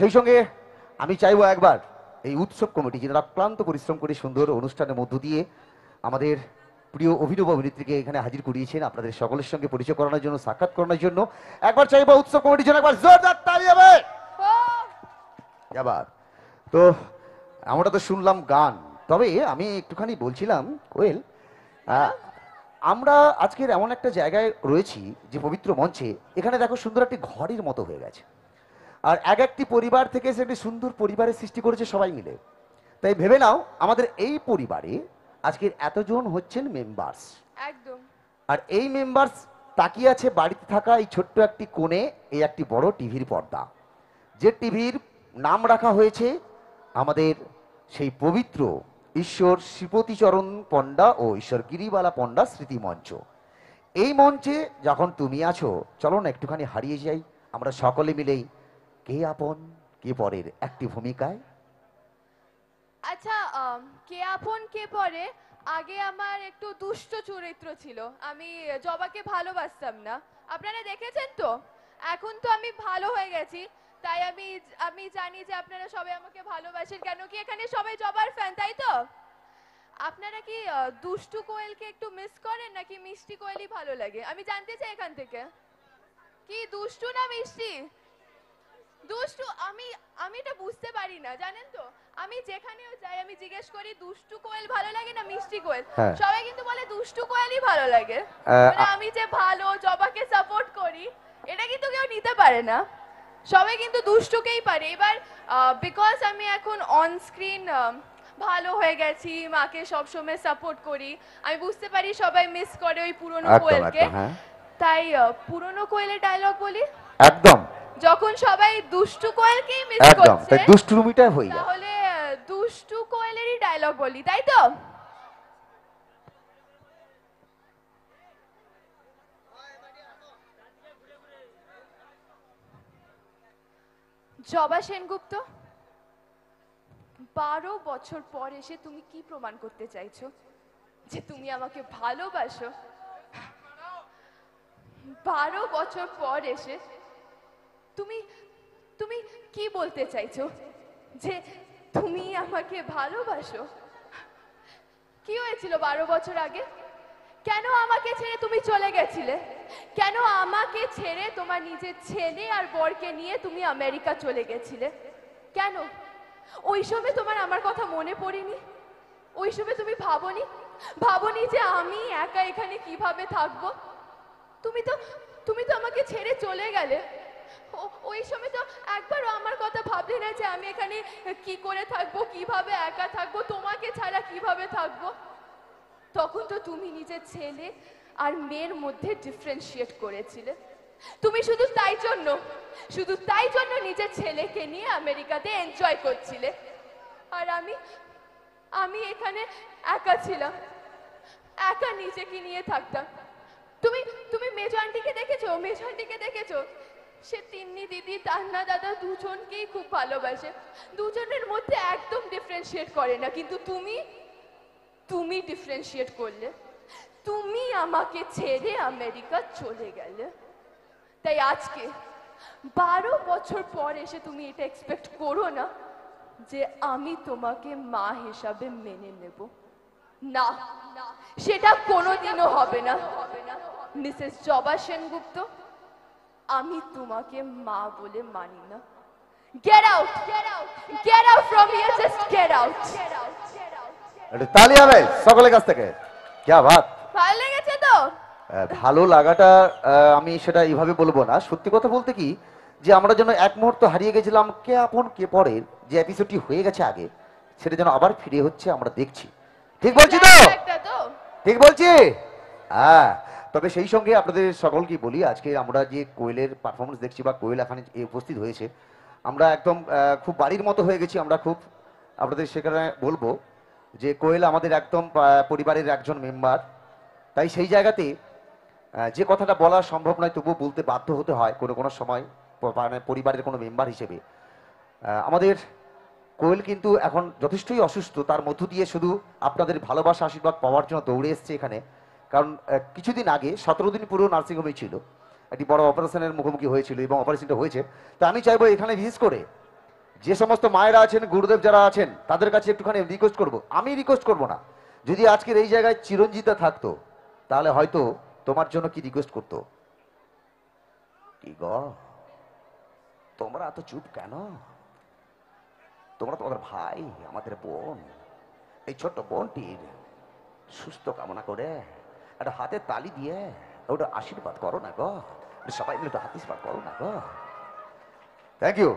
সেই সঙ্গে আমি চাইব একবার এই উৎসব কমিটি যারা ক্লান্ত পরিশ্রম করে সুন্দর অনুষ্ঠানের মধ্য দিয়ে আমাদের প্রিয় অভিনব অভিনেত্রীকে এখানে হাজির করিয়েছেন। আপনাদের সকলের সঙ্গে পরিচয় করানোর জন্য সাক্ষাৎ করানোর জন্য একবার চাইব উৎসব কমিটির জন্য একবার জোরদার তালি হবে আবার তো আমরা তো শুনলাম গান। তবে আমি একটুখানি বলছিলাম কোয়েল আহ, আমরা আজকের এমন একটা জায়গায় রয়েছি যে পবিত্র মঞ্চে এখানে দেখো সুন্দর একটি ঘরের মতো হয়ে গেছে। আর এক একটি পরিবার থেকে সে একটি সুন্দর পরিবারের সৃষ্টি করেছে সবাই মিলে। তাই ভেবে নাও আমাদের এই পরিবারে আজকের এতজন হচ্ছেন মেম্বার্স একদম। আর এই মেম্বার্স তাকিয়ে আছে বাড়িতে থাকা এই ছোট্ট একটি কোণে এই একটি বড় টিভির পর্দা। যে টিভির নাম রাখা হয়েছে আমাদের সেই পবিত্র ঈশ্বর শ্রীপতিচরণ পণ্ডা ও ঈশ্বর গিরিবালা পণ্ডা স্মৃতি মঞ্চ। এই মঞ্চে যখন তুমি আছো চলো না একটুখানি হারিয়ে যাই আমরা সকলে মিলেই কে আপন, কে পরের? একটি ভূমিকায়। আচ্ছা কে আপন, কে পরে? আগে আমার একটু দুষ্ট চরিত্র ছিল। আমি জবাকে ভালোবাসতাম না। আপনারা দেখেছেন তো? এখন তো আমি ভালো হয়ে গেছি। তাই আমি আমি জানি যে আপনারা সবাই আমাকে ভালোবাসেন। কেন কি এখানে সবাই জবার ফ্যান তাই তো? আপনারা কি দুষ্টু কোয়েলকে একটু মিস করেন, নাকি মিষ্টি কোয়েলই ভালো লাগে? আমি জানতে চাই এখান থেকে। কি, দুষ্টু না মিষ্টি? দুষ্টু আমি আমি এটা বুঝতে পারি না জানেন তো? আমি যেখানেও যাই আমি জিজ্ঞেস করি দুষ্টু কোয়েল ভালো লাগে না মিষ্টি কোয়েল? হ্যাঁ। সবাই কিন্তু বলে দুষ্টু কোয়েলই ভালো লাগে। আমি যে ভালো জবাকে সাপোর্ট করি এটা কিন্তু কেউ নিতে পারে না। সবাই কিন্তু দুষ্টুকেই পারে। এবার বিকজ আমি এখন অন স্ক্রিন ভালো হয়ে গেছি মাকে সবসময় সাপোর্ট করি আমি বুঝতে পারি সবাই মিস করে ওই পুরনো কোয়েলকে। হ্যাঁ। তাই পুরনো কোয়েলের ডায়লগ বলি? একদম। যখন সবাই দুষ্টু কোয়েলকেই মিস করছে একদম তাই দুষ্টুমিটাই হয়ে যায়। তাহলে দুষ্টু কোয়েলেরই ডায়লগ বলি তাই তো? জবা সেনগুপ্ত বারো বছর পর এসে তুমি কি প্রমাণ করতে চাইছো? যে তুমি আমাকে ভালোবাসো? বারো বছর পর এসে তুমি তুমি কি বলতে চাইছো? যে তুমি আমাকে ভালোবাসো? কি হয়েছিল বারো বছর আগে? কেন আমাকে ছেড়ে তুমি চলে গেছিলে? কেন আমাকে ছেড়ে তোমার নিজের ছেলে আর বরকে নিয়ে তুমি আমেরিকা চলে গেছিলে? কেন? ওই সময় তোমার আমার কথা মনে পড়েনি? ওই সময় তুমি ভাবনি? ভাবনি যে আমি একা এখানে কীভাবে থাকব? তুমি তো তুমি তো আমাকে ছেড়ে চলে গেলে। ওই সময় তো একবারও আমার কথা ভাবলে না যে আমি এখানে কি করে থাকব, কীভাবে একা থাকব, তোমাকে ছাড়া কীভাবে থাকব? তখন তো তুমি নিজের ছেলে আর মেয়ের মধ্যে ডিফারেন্সিয়েট করেছিলে। তুমি শুধু তাই জন্য, শুধু তাই জন্য নিজের ছেলেকে নিয়ে আমেরিকাতে এনজয় করছিলে। আর আমি আমি এখানে একা ছিলাম, একা নিজেকে নিয়ে থাকতাম। তুমি তুমি মেজো আন্টিকে দেখেছ? মেজো আন্টিকে দেখেছ? সে তিন্নি দিদি তান্না দাদা দুজনকেই খুব ভালোবাসে। দুজনের মধ্যে একদম ডিফারেন্সিয়েট করে না, কিন্তু তুমি তুমি ডিফারেন্সিয়েট করলে। তুমি আমাকে ছেড়ে আমেরিকা চলে গেলে। তাই আজকে বারো বছর পর এসে তুমি এটা এক্সপেক্ট করো না যে আমি তোমাকে মা হিসাবে মেনে নেব। না, সেটা কোনোদিনও হবে না। মিসেস জবা সেনগুপ্ত আমি তোমাকে মা বলে মানি না। Get out get out get out from here just get out তালি হবে সকলের কাছ থেকে। ক্যা ভাত? ভালো লেগেছে তো? ভালো লাগাটা আমি সেটা এইভাবে বলব না। সত্যি কথা বলতে কি যে আমরা যেন এক মুহূর্ত হারিয়ে গেছিলাম কে আপন কে পরের যে এপিসোডটি হয়ে গেছে আগে সেটা যেন আবার ফিরে হচ্ছে আমরা দেখছি। ঠিক বলছি তো। ঠিক বলছি? হ্যাঁ তবে সেই সঙ্গে আপনাদের সকলকে বলি, আজকে আমরা যে কোয়েলের পারফরমেন্স দেখছি বা কোয়েল এখানে উপস্থিত হয়েছে, আমরা একদম খুব বাড়ির মতো হয়ে গেছি, আমরা খুব আপনাদের সেখানে বলব যে কোয়েল আমাদের একদম পরিবারের একজন মেম্বার তাই সেই জায়গাতে যে কথাটা বলা সম্ভব নয়, তবুও বলতে বাধ্য হতে হয় কোনো কোনো সময় মানে পরিবারের কোনো মেম্বার হিসেবে। আমাদের কোয়েল কিন্তু এখন যথেষ্টই অসুস্থ, তার মধ্য দিয়ে শুধু আপনাদের ভালোবাসা, আশীর্বাদ পাওয়ার জন্য দৌড়ে এসছে এখানে। কারণ কিছুদিন আগে সতেরো দিন পুরো নার্সিংহোমে ছিল। একটি বড় অপারেশনের মুখোমুখি হয়েছিল এবং অপারেশনটা হয়েছে। তা আমি চাইব এখানে বিশেষ করে যে সমস্ত মায়েরা আছেন, গুরুদেব যারা আছেন, তাদের কাছে একটুখানি রিকোয়েস্ট করব। আমি রিকোয়েস্ট করব না। যদি আজকের এই জায়গায় চিরঞ্জিতা থাকতো, তাহলে হয়তো তোমার জন্য কি রিকোয়েস্ট করতো? কি গ তোমরা এত চুপ কেন? তোমরা তোমাদের ভাই, আমাদের বোন। এই ছোট্ট বোনটির সুস্থ কামনা করে একটা হাতে তালি দিয়ে ওটা আশীর্বাদ করো না গো। সবাই মিলে হাত আশীর্বাদ করো না গো। Thank you